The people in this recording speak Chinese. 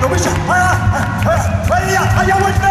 怎么回事？哎呀，哎哎呀，哎呀，我。